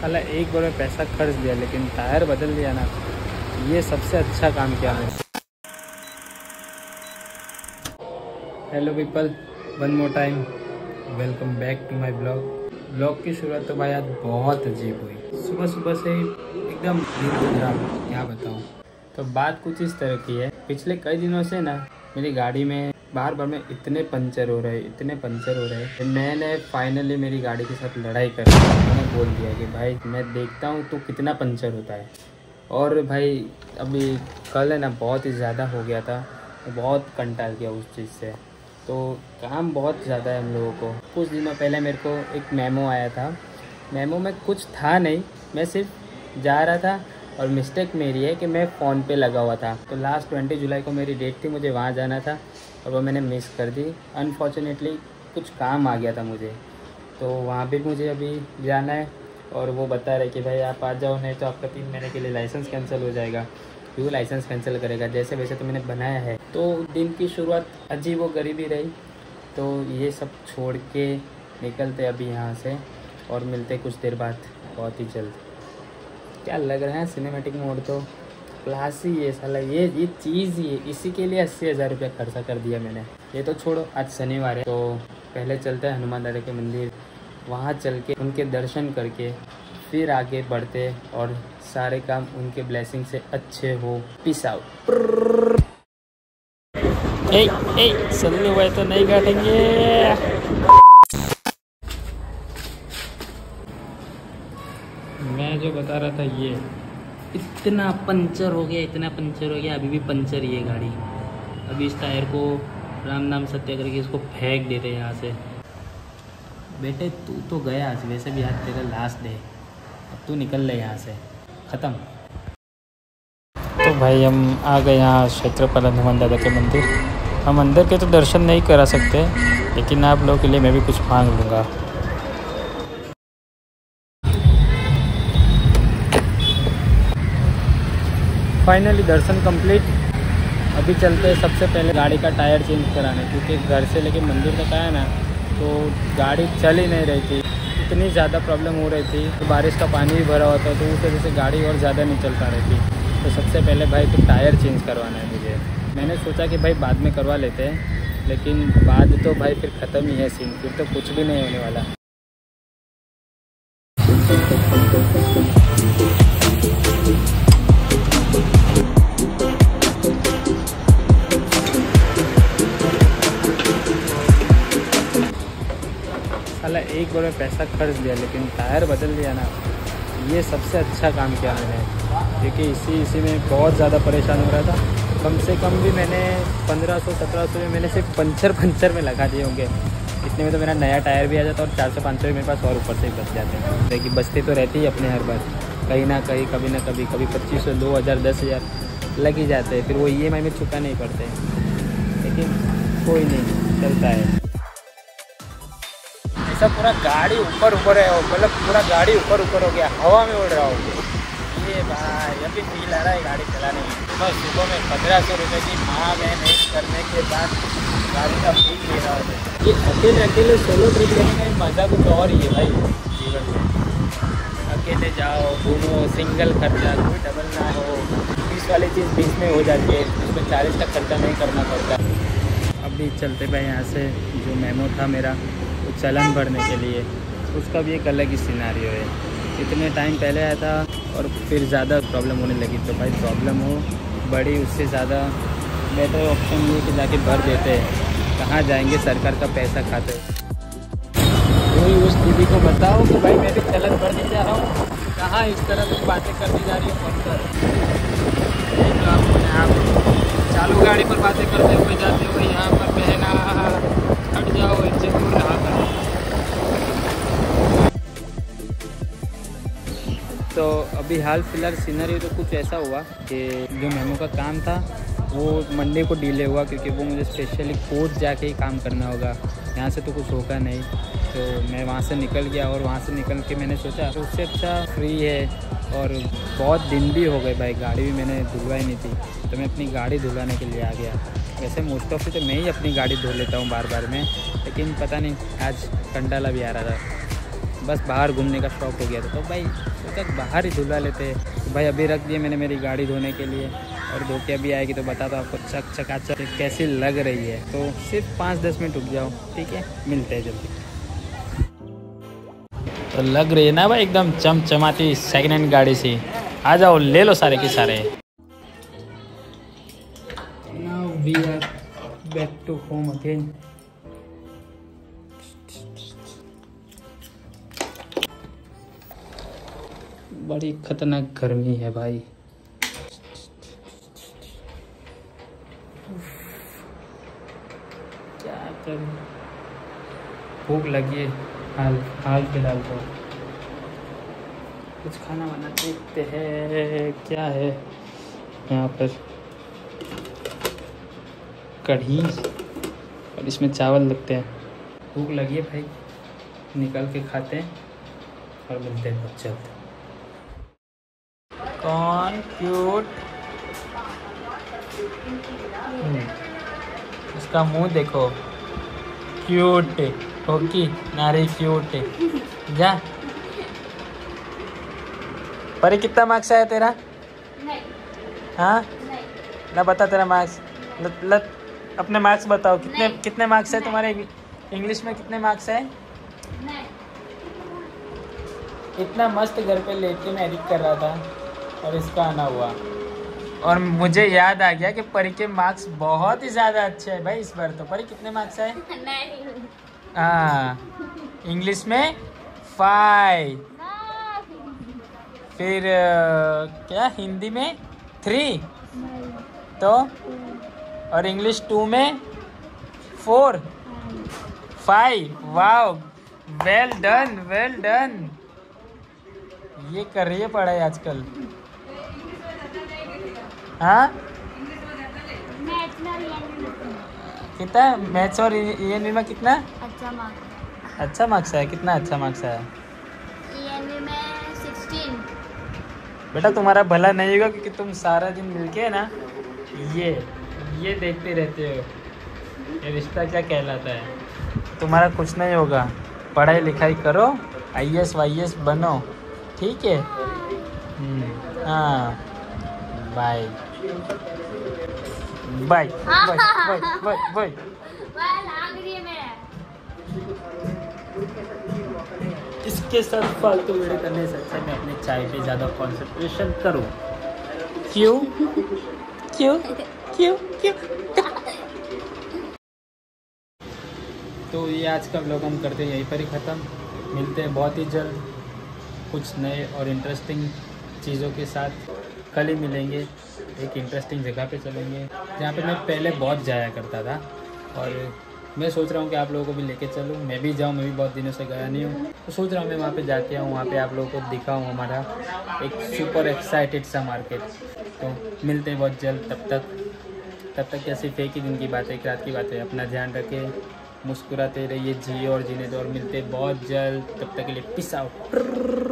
साला एक बार में पैसा खर्च दिया, लेकिन टायर बदल दिया ना, ये सबसे अच्छा काम किया मैंने। Hello people one more time welcome back to my blog blog की शुरुआत तो भाई आज बहुत अजीब हुई। सुबह सुबह से एकदम गुजरा क्या बताऊँ। तो बात कुछ इस तरह की है, पिछले कई दिनों से ना, मेरी गाड़ी में बार बार में इतने पंचर हो रहे, इतने पंचर हो रहे मैंने फाइनली मेरी गाड़ी के साथ लड़ाई कर मैंने बोल दिया कि भाई, मैं देखता हूँ तो कितना पंचर होता है। और भाई, अभी कल है ना, बहुत ही ज़्यादा हो गया था। बहुत कंटाल किया उस चीज़ से। तो काम बहुत ज़्यादा है हम लोगों को। कुछ दिनों पहले मेरे को एक मेमो आया था। मेमो में कुछ था नहीं। मैं सिर्फ़ जा रहा था और मिस्टेक मेरी है कि मैं फ़ोन पे लगा हुआ था। तो लास्ट ट्वेंटी जुलाई को मेरी डेट थी, मुझे वहाँ जाना था। और वो मैंने मिस कर दी। अनफॉर्चुनेटली कुछ काम आ गया था मुझे। तो वहाँ भी मुझे अभी जाना है और वो बता रहे कि भाई आप आ जाओ, नहीं तो आपका तीन महीने के लिए लाइसेंस कैंसिल हो जाएगा। क्यों लाइसेंस कैंसिल करेगा? जैसे वैसे तो मैंने बनाया है। तो दिन की शुरुआत अजीब वो गरीबी रही। तो ये सब छोड़ के निकलते अभी यहाँ से और मिलते कुछ देर बाद। बहुत ही जल्द। क्या लग रहा है सिनेमेटिक मोड तो? क्लास ही है साला ये ये चीज़ ही है इसी के लिए अस्सी हज़ार रुपया खर्चा कर दिया मैंने। ये तो छोड़ो आज शनिवार है तो पहले चलते हैं हनुमान दादा के मंदिर। वहाँ चल के उनके दर्शन करके फिर आगे बढ़ते और सारे काम उनके ब्लेसिंग से अच्छे हो। पीस आउट ए ए सल्ले हुए तो नहीं काटेंगे मैं जो बता रहा था ये। इतना पंचर हो गया, इतना पंचर हो गया, अभी भी पंचर ही है गाड़ी। अभी इस टायर को राम नाम सत्य करके इसको फेंक देते हैं यहाँ से। बेटे, तू तो गया आज, वैसे भी आज तेरा लास्ट डे अब तू निकल ले यहाँ से। ख़त्म। तो भाई, हम आ गए यहाँ क्षेत्रपाल हनुमान दादा के मंदिर। हम अंदर के तो दर्शन नहीं करा सकते, लेकिन आप लोगों के लिए मैं भी कुछ मांग लूँगा। फाइनली दर्शन कंप्लीट अभी चलते हैं सबसे पहले गाड़ी का टायर चेंज कराने, क्योंकि घर से लेके मंदिर तक आया ना तो गाड़ी चल ही नहीं रही थी। इतनी ज़्यादा प्रॉब्लम हो रही थी तो बारिश का पानी भी भरा हुआ था तो उस वजह से गाड़ी और ज़्यादा नहीं चल पा रही थी। तो सबसे पहले भाई तो टायर चेंज करवाना है मुझे। मैंने सोचा कि भाई बाद में करवा लेते हैं, लेकिन बाद तो भाई फिर ख़त्म ही है सीन फिर तो कुछ भी नहीं होने वाला। साला एक बार में पैसा खर्च दिया, लेकिन टायर बदल दिया ना। ये सबसे अच्छा काम किया मैंने। क्योंकि इसी इसी में बहुत ज़्यादा परेशान हो रहा था। कम से कम भी मैंने 1500 1700 में मैंने सिर्फ़ पंचर पंचर में लगा दिए होंगे। इतने में तो मेरा नया टायर भी आ जाता और चार सौ, पाँच सौ मेरे पास और ऊपर से ही बच जाते हैं। लेकिन बचते तो रहती ही अपने हर बार। कहीं ना कहीं, कभी ना कभी कभी पच्चीस सौ, दो हज़ार, दस हज़ार लग ही जाते हैं। फिर वो ई एम आई में चुकाने नहीं पड़ते लेकिन कोई नहीं, चलता है। ऐसा पूरा गाड़ी ऊपर ऊपर है मतलब पूरा गाड़ी ऊपर ऊपर हो गया, हवा में उड़ रहा हो। ये भाई, अभी फील आ रहा है गाड़ी चलाने में। सुबह सुबह में पंद्रह सौ रुपये की माँ मेहनत करने के बाद गाड़ी का फील ले रहा है। ये अकेले अकेले सोलो ट्रिप लेने का मज़ा कुछ और ही है भाई, जीवन में। अकेले जाओ, घूमो सिंगल खर्चा, कोई डबल ना हो। बीस वाली चीज़ बीस में हो जाती है, उसमें चालीस का खर्चा नहीं करना पड़ता। अभी चलते भाई यहाँ से, जो मेमो था मेरा चलन भरने के लिए। उसका भी एक अलग ही सिनारियो है। इतने टाइम पहले आया था और फिर ज़्यादा प्रॉब्लम होने लगी। तो भाई प्रॉब्लम हो, बड़ी, उससे ज़्यादा बेटर ऑप्शन ये कि जाके भर देते। हैं कहाँ जाएँगे? सरकार का पैसा खाते। वही उस दीदी को बताओ कि भाई मैं भी चलन भरने जा रहा हूँ। कहाँ इस तरह की बातें करती जा रही है? फ़ोन चालू गाड़ी पर बातें करते हुए जाते हुए यहाँ पर बहना, हट जाओ इनसे दूर रहा करो तो अभी हाल फ़िलहाल सीनरी तो कुछ ऐसा हुआ कि जो मेमो का काम था, वो मंडे को डिले हुआ क्योंकि वो मुझे स्पेशली कोर्ट जाके ही काम करना होगा। यहाँ से तो कुछ होगा नहीं। तो मैं वहाँ से निकल गया और वहाँ से निकल के मैंने सोचा, उससे अच्छा फ्री है। और बहुत दिन भी हो गए भाई, गाड़ी भी मैंने धुलवाई नहीं थी। तो मैं अपनी गाड़ी धुलवाने के लिए आ गया। वैसे मोस्ट ऑफ़ तो मैं ही अपनी गाड़ी धो लेता हूँ बार बार में, लेकिन पता नहीं, आज कंडाला भी आ रहा था। बस बाहर घूमने का शौक हो गया था। तो भाई सोचा बाहर ही धुलवा लेते भाई, अभी रख दिए मैंने मेरी गाड़ी धोने के लिए। और धो के अभी आएगी तो बता दो आपको चक चका चक कैसी लग रही है। तो सिर्फ़ पाँच दस मिनट रुक जाओ, ठीक है? मिलते हैं जल्दी। तो लग रही है ना भाई, एकदम चमचमाती सेकेंड हैंड गाड़ी सी। आ जाओ, ले लो सारे के सारे। Back to home again. बड़ी खतरनाक गर्मी है भाई। क्या करें? भूख लगी है, हाल हाल फ़िलहाल तो। कुछ खाना वाना देखते हैं, क्या है? यहाँ पर कढ़ी और इसमें चावल लगते हैं। भूख लगी है भाई, निकल के खाते हैं और मिलते हैं बहुत जल्द। कौन क्यूट? उसका मुँह देखो। क्यूट होकी नारी क्यूट। जा। परी कितना मार्क्स आया तेरा? नहीं। हाँ? नहीं। ना बता तेरा मार्क्स लत, लत अपने मार्क्स बताओ। कितने कितने मार्क्स है तुम्हारे इंग्लिश में कितने मार्क्स है? नहीं। इतना मस्त घर पे लेट के मैं एडिट कर रहा था। और इसका आना हुआ। और मुझे याद आ गया कि परी के मार्क्स बहुत ही ज़्यादा अच्छे हैं भाई इस बार तो। परी कितने मार्क्स आए? हाँ। इंग्लिश में? फाइव फिर क्या? हिंदी में? थ्री तो? और इंग्लिश टू में? Four five wow well done well done ये कर रही है पढ़ाई आजकल। हाँ? कितना मैथ्स और ई में कितना? अच्छा मार्क्स अच्छा मार्क्स है। कितना अच्छा मार्क्स है? बेटा तुम्हारा भला नहीं होगा क्योंकि तुम सारा दिन मिलके ना ये ये देखते रहते हो। ये रिश्ता क्या कहलाता है? तुम्हारा कुछ नहीं होगा। पढ़ाई लिखाई करो आई एस वाई एस बनो। ठीक है? हम्म, हाँ। Bye bye bye bye bye bye वाह लाग रही है मैं इसके साथ फालतू वीडियो करने से अच्छा मैं अपने चाय पे ज़्यादा कंसंट्रेशन करूँ। क्यों? क्यों? क्यों? क्यों? तो ये आज का ब्लॉग हम करते हैं यहीं पर ही ख़त्म। मिलते हैं बहुत ही जल्द कुछ नए और इंटरेस्टिंग चीज़ों के साथ। कल ही मिलेंगे। एक इंटरेस्टिंग जगह पे चलेंगे, जहाँ पे मैं पहले बहुत जाया करता था। और मैं सोच रहा हूँ कि आप लोगों को भी लेके चलूँ। मैं भी जाऊँ, मैं भी बहुत दिनों से गया नहीं हूँ। तो सोच रहा हूँ मैं वहाँ पे जाके आऊँ, वहाँ पे आप लोगों को दिखाऊँ हमारा एक सुपर एक्साइटेड सा मार्केट तो मिलते हैं बहुत जल्द, तब तक तब तक क्या सिर्फ़ एक ही दिन की बात है एक रात की बात। है अपना ध्यान रखें, मुस्कुराते रहिए जिए और जीने दो। और मिलते बहुत जल्द, तब तक के लिए पिस आउट